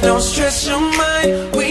Don't stress your mind.